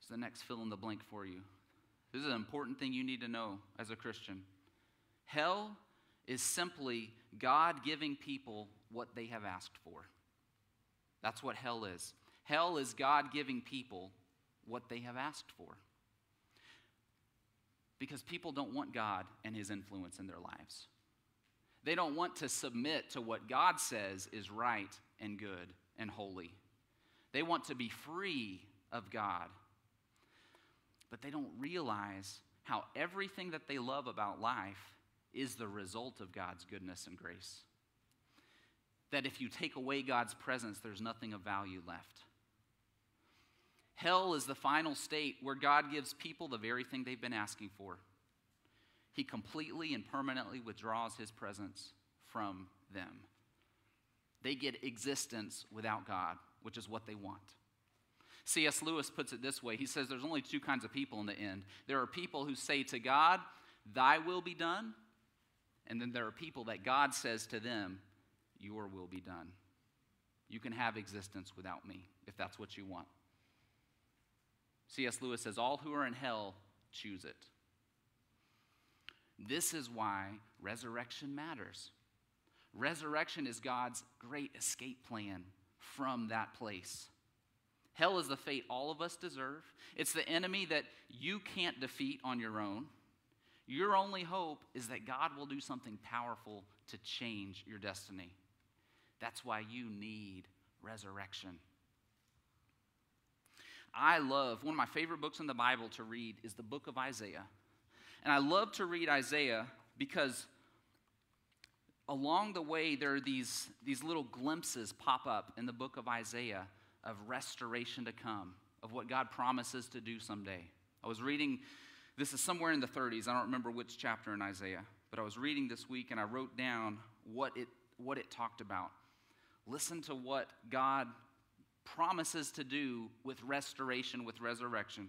It's the next fill in the blank for you. This is an important thing you need to know as a Christian. Hell is simply God giving people what they have asked for. That's what hell is. Hell is God giving people what they have asked for because people don't want God and his influence in their lives. They don't want to submit to what God says is right and good and holy. They want to be free of God. But they don't realize how everything that they love about life is the result of God's goodness and grace. That if you take away God's presence, there's nothing of value left. Hell is the final state where God gives people the very thing they've been asking for. He completely and permanently withdraws his presence from them. They get existence without God, which is what they want. C.S. Lewis puts it this way He says there's only two kinds of people in the end. There are people who say to God, Thy will be done. And then there are people that God says to them, Your will be done. You can have existence without me if that's what you want. C.S. Lewis says, All who are in hell choose it. This is why resurrection matters. Resurrection is God's great escape plan from that place. Hell is the fate all of us deserve. It's the enemy that you can't defeat on your own. Your only hope is that God will do something powerful to change your destiny. That's why you need resurrection. I love, one of my favorite books in the Bible to read is the book of Isaiah. And I love to read Isaiah because along the way, there are these, these little glimpses pop up in the book of Isaiah of restoration to come, of what God promises to do someday. I was reading, this is somewhere in the 30s, I don't remember which chapter in Isaiah, but I was reading this week and I wrote down what it, what it talked about. Listen to what God promises to do with restoration, with resurrection.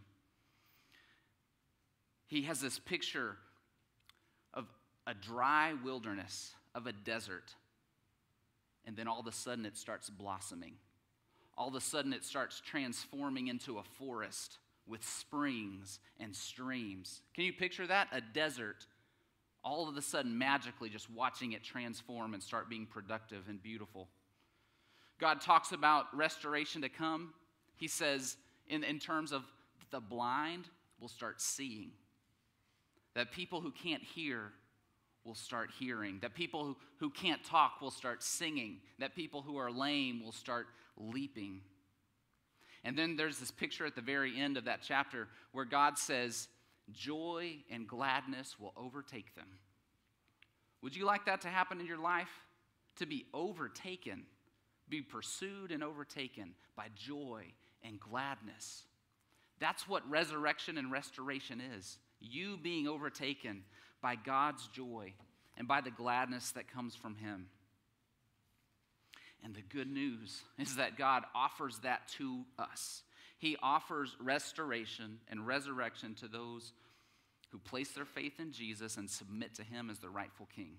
He has this picture of a dry wilderness, of a desert, and then all of a sudden it starts blossoming. All of a sudden it starts transforming into a forest with springs and streams. Can you picture that? A desert, all of a sudden magically just watching it transform and start being productive and beautiful. God talks about restoration to come. He says, in, in terms of the blind will start seeing, that people who can't hear will start hearing, that people who, who can't talk will start singing, that people who are lame will start leaping. And then there's this picture at the very end of that chapter where God says, Joy and gladness will overtake them. Would you like that to happen in your life? To be overtaken, be pursued and overtaken by joy and gladness. That's what resurrection and restoration is. You being overtaken by God's joy and by the gladness that comes from Him. And the good news is that God offers that to us. He offers restoration and resurrection to those who place their faith in Jesus and submit to Him as the rightful King.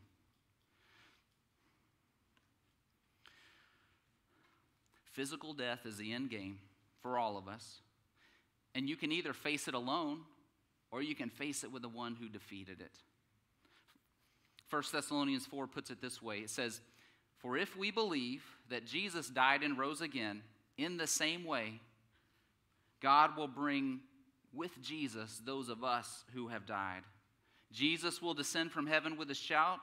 Physical death is the end game for all of us. And you can either face it alone or you can face it with the one who defeated it. 1 Thessalonians 4 puts it this way it says, For if we believe that Jesus died and rose again, in the same way, God will bring with Jesus those of us who have died. Jesus will descend from heaven with a shout,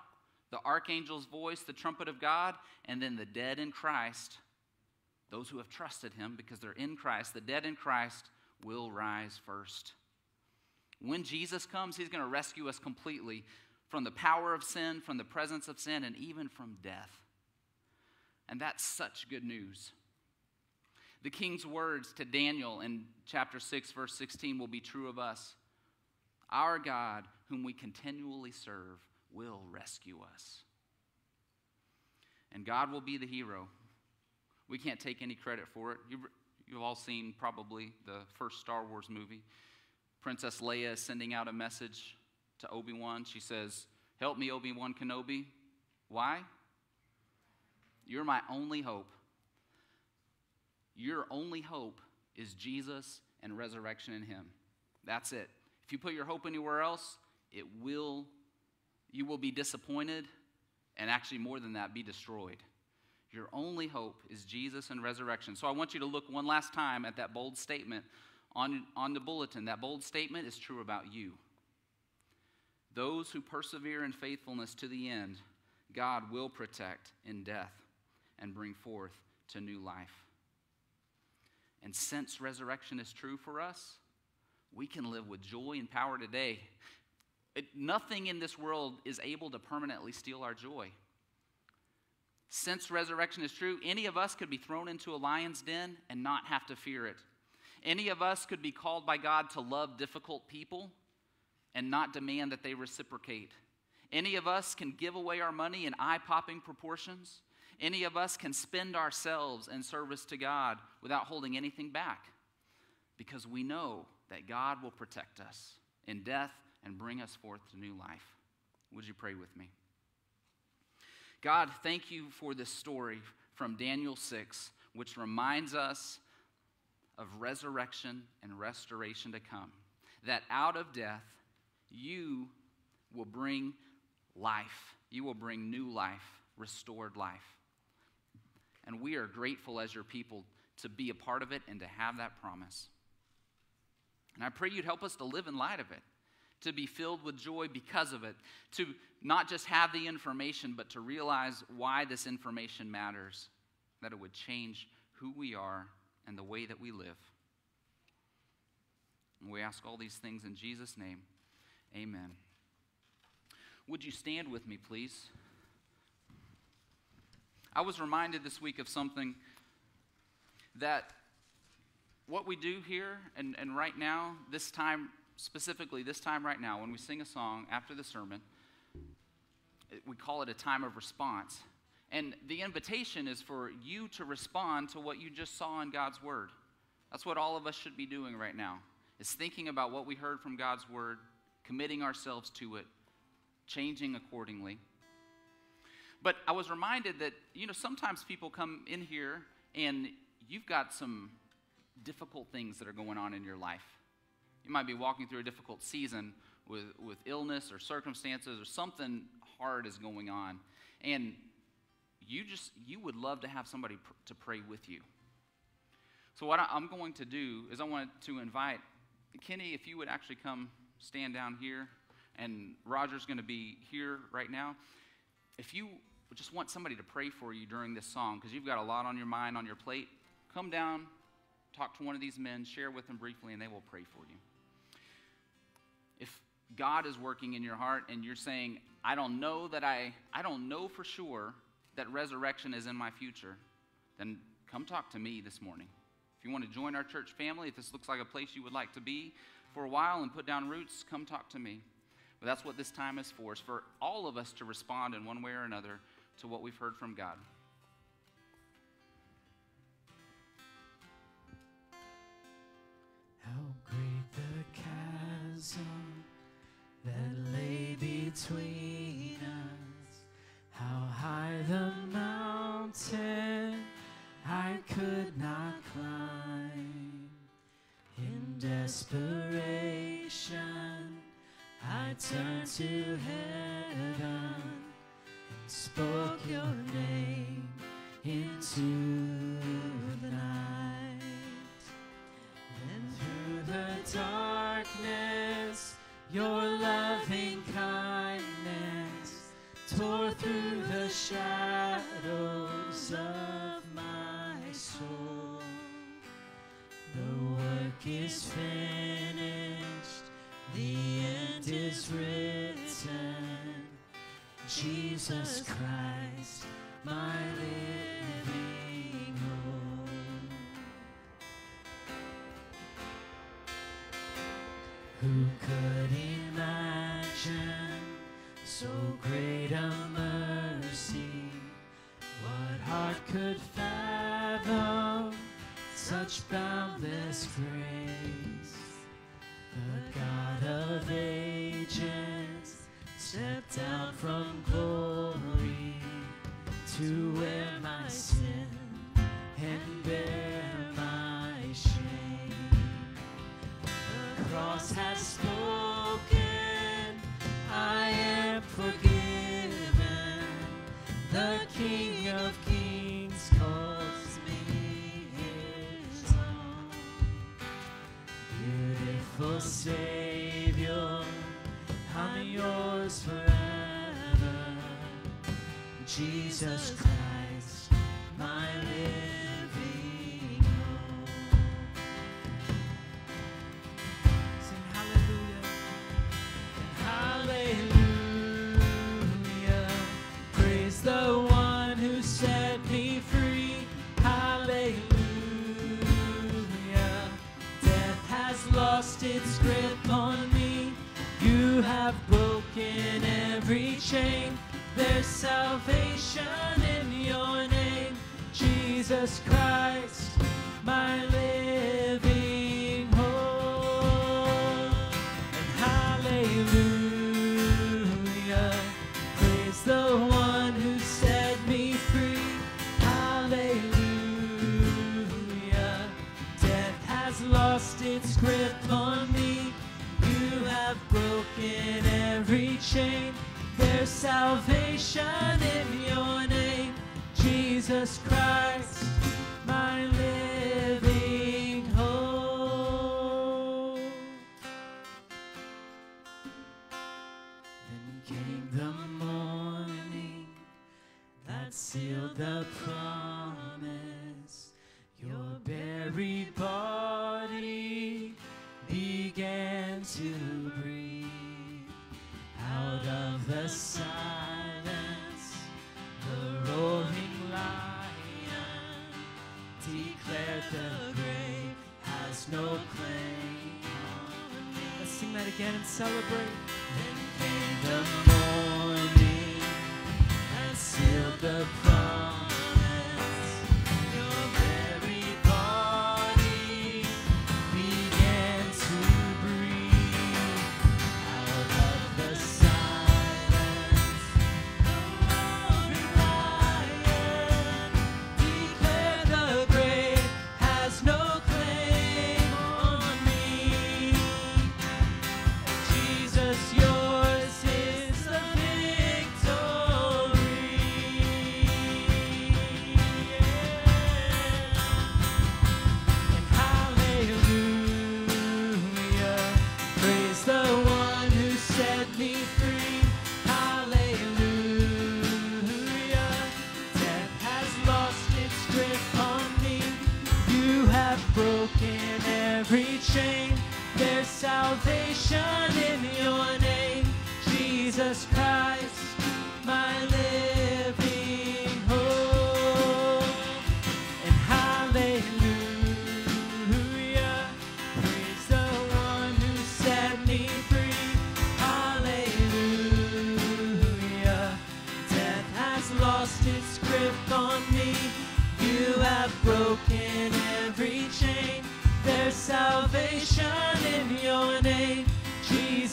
the archangel's voice, the trumpet of God, and then the dead in Christ, those who have trusted him because they're in Christ, the dead in Christ will rise first. When Jesus comes, he's going to rescue us completely from the power of sin, from the presence of sin, and even from death. And that's such good news. The king's words to Daniel in chapter 6, verse 16, will be true of us. Our God, whom we continually serve, will rescue us. And God will be the hero. We can't take any credit for it. You've, you've all seen probably the first Star Wars movie. Princess Leia is sending out a message to Obi Wan. She says, Help me, Obi Wan Kenobi. Why? You're my only hope. Your only hope is Jesus and resurrection in Him. That's it. If you put your hope anywhere else, it will, you will be disappointed, and actually, more than that, be destroyed. Your only hope is Jesus and resurrection. So I want you to look one last time at that bold statement on, on the bulletin. That bold statement is true about you. Those who persevere in faithfulness to the end, God will protect in death and bring forth to new life. And since resurrection is true for us, we can live with joy and power today. It, nothing in this world is able to permanently steal our joy. Since resurrection is true, any of us could be thrown into a lion's den and not have to fear it. Any of us could be called by God to love difficult people and not demand that they reciprocate. Any of us can give away our money in eye popping proportions. Any of us can spend ourselves in service to God without holding anything back because we know that God will protect us in death and bring us forth to new life. Would you pray with me? God, thank you for this story from Daniel 6, which reminds us of resurrection and restoration to come. That out of death, you will bring life. You will bring new life, restored life. And we are grateful as your people to be a part of it and to have that promise. And I pray you'd help us to live in light of it. To be filled with joy because of it, to not just have the information, but to realize why this information matters, that it would change who we are and the way that we live. And we ask all these things in Jesus' name. Amen. Would you stand with me, please? I was reminded this week of something that what we do here and, and right now, this time, specifically this time right now, when we sing a song after the sermon, we call it a time of response. And the invitation is for you to respond to what you just saw in God's Word. That's what all of us should be doing right now, is thinking about what we heard from God's Word, committing ourselves to it, changing accordingly. But I was reminded that, you know, sometimes people come in here and you've got some difficult things that are going on in your life. You might be walking through a difficult season with, with illness or circumstances or something hard is going on. And you just, you would love to have somebody pr- to pray with you. So, what I, I'm going to do is I want to invite Kenny, if you would actually come stand down here, and Roger's going to be here right now. If you just want somebody to pray for you during this song, because you've got a lot on your mind, on your plate, come down, talk to one of these men, share with them briefly, and they will pray for you. God is working in your heart and you're saying, I don't know that I, I don't know for sure that resurrection is in my future, then come talk to me this morning. If you want to join our church family, if this looks like a place you would like to be for a while and put down roots, come talk to me. But that's what this time is for, is for all of us to respond in one way or another to what we've heard from God. Between us, how high the mountain I could not climb. In desperation, I turned to heaven and spoke your name into Jesus Christ, my living hope. Who could Jesus Christ, celebrate.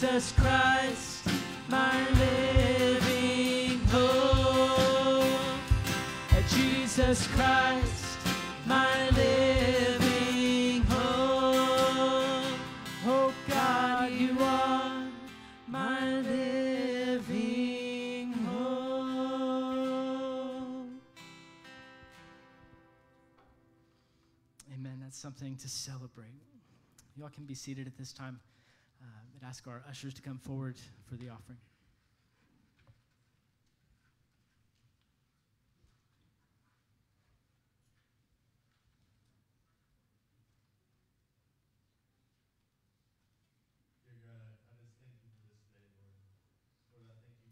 Jesus Christ, my living hope. Jesus Christ, my living hope. Oh God, you are my living hope. Amen. That's something to celebrate. Y'all can be seated at this time. I'd ask our ushers to come forward for the offering.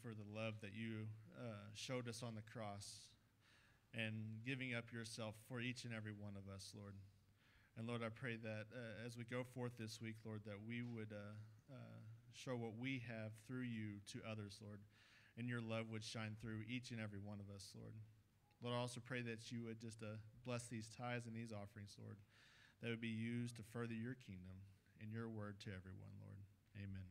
For the love that you uh, showed us on the cross and giving up yourself for each and every one of us, Lord. And Lord, I pray that uh, as we go forth this week, Lord, that we would uh, uh, show what we have through you to others, Lord, and your love would shine through each and every one of us, Lord. Lord, I also pray that you would just uh, bless these tithes and these offerings, Lord, that would be used to further your kingdom and your word to everyone, Lord. Amen.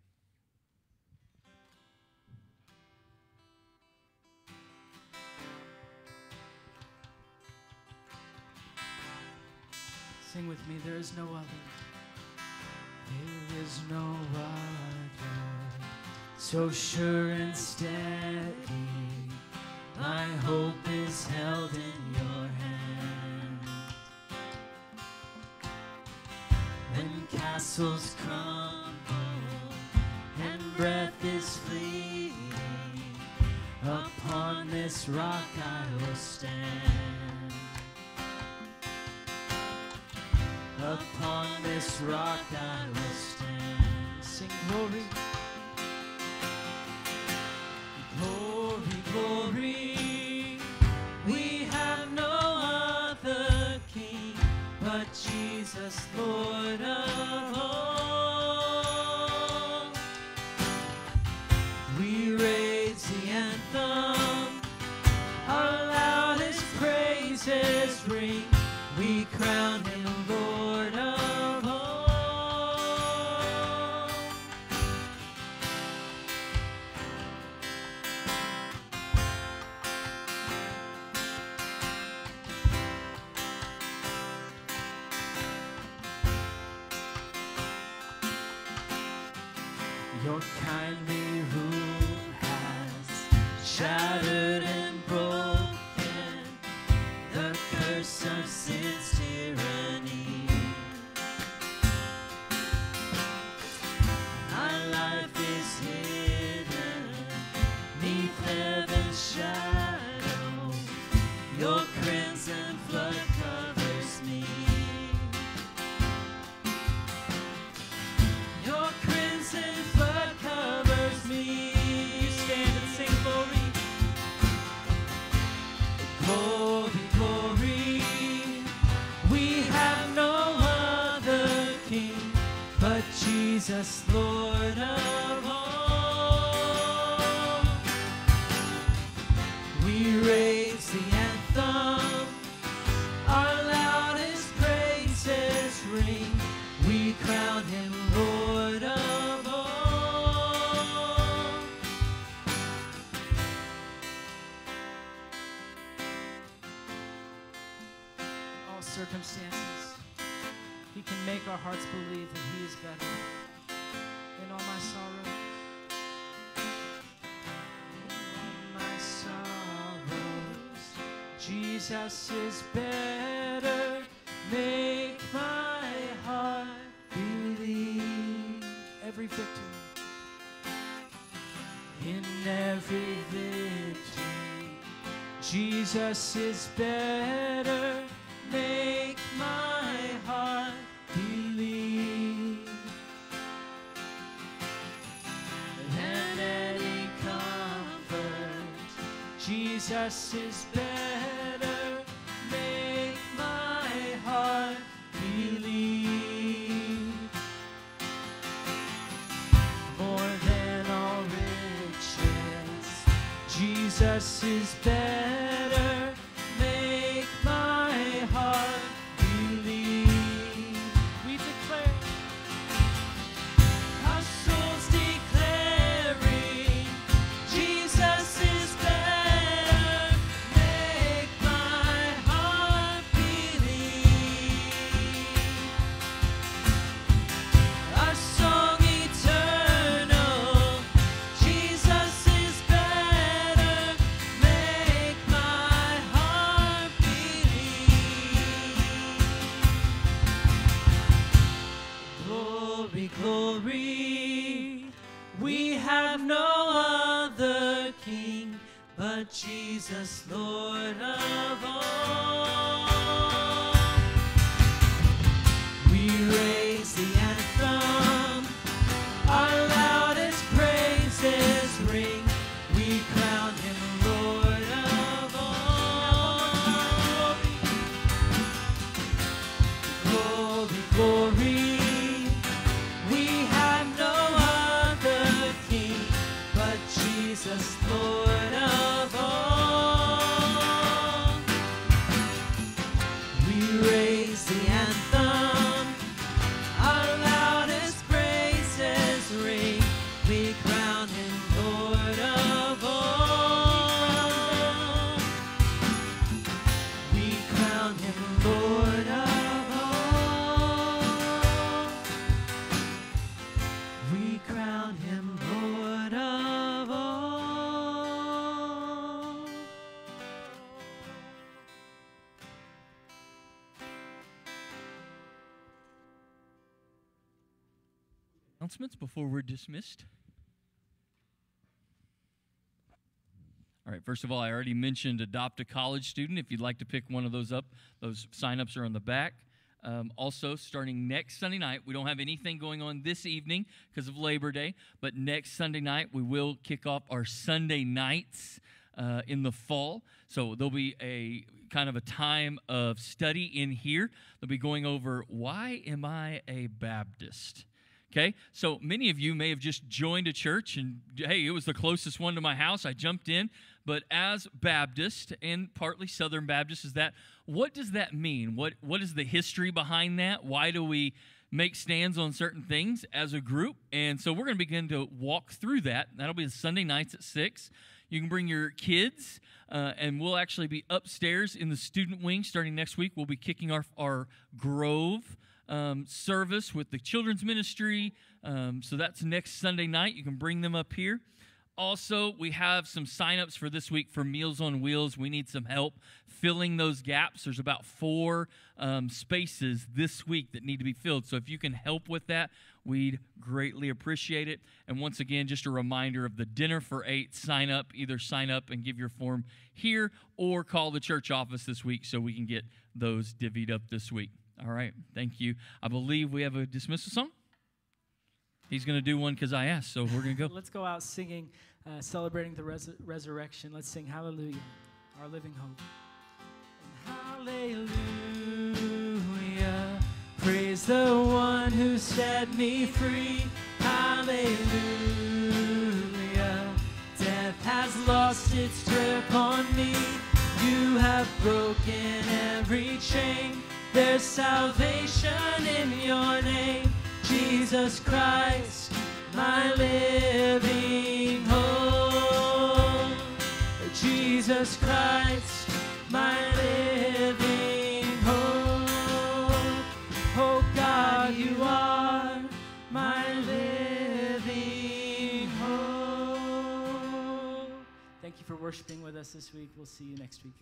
Sing with me, there is no other. There is no other. So sure and steady, my hope is held in your hand. When castles crumble and breath is fleeting, upon this rock I will stand. Upon this rock I will glory. Glory, glory. We have no other king but Jesus, Lord Your kindly rule has shattered and broken. The curse of sin's Jesus is better. Make my heart believe every victory, in every victory. Jesus is better. Make my heart believe. And any comfort, Jesus is better. Is better. Before we're dismissed. All right, first of all, I already mentioned Adopt a College Student. If you'd like to pick one of those up, those sign-ups are on the back. Um, also, starting next Sunday night, we don't have anything going on this evening because of Labor Day, but next Sunday night, we will kick off our Sunday nights uh, in the fall. So there'll be a kind of a time of study in here. They'll be going over why am I a Baptist? Okay, so many of you may have just joined a church and hey, it was the closest one to my house. I jumped in. But as Baptist and partly Southern Baptist, is that what does that mean? What what is the history behind that? Why do we make stands on certain things as a group? And so we're going to begin to walk through that. That'll be the Sunday nights at six. You can bring your kids, uh, and we'll actually be upstairs in the student wing starting next week. We'll be kicking off our Grove um, service with the children's ministry. Um, so that's next Sunday night. You can bring them up here. Also, we have some signups for this week for Meals on Wheels. We need some help filling those gaps. There's about four um, spaces this week that need to be filled. So if you can help with that, we'd greatly appreciate it. And once again, just a reminder of the dinner for eight sign up. Either sign up and give your form here or call the church office this week so we can get those divvied up this week. All right, thank you. I believe we have a dismissal song. He's going to do one because I asked, so we're going to go. [LAUGHS] Let's go out singing, uh, celebrating the res- resurrection. Let's sing Hallelujah, our living hope. And hallelujah, praise the one who set me free. Hallelujah, death has lost its grip on me. You have broken every chain. There's salvation in your name, Jesus Christ, my living hope. Jesus Christ, my living hope. Oh God, you are my living hope. Thank you for worshiping with us this week. We'll see you next week.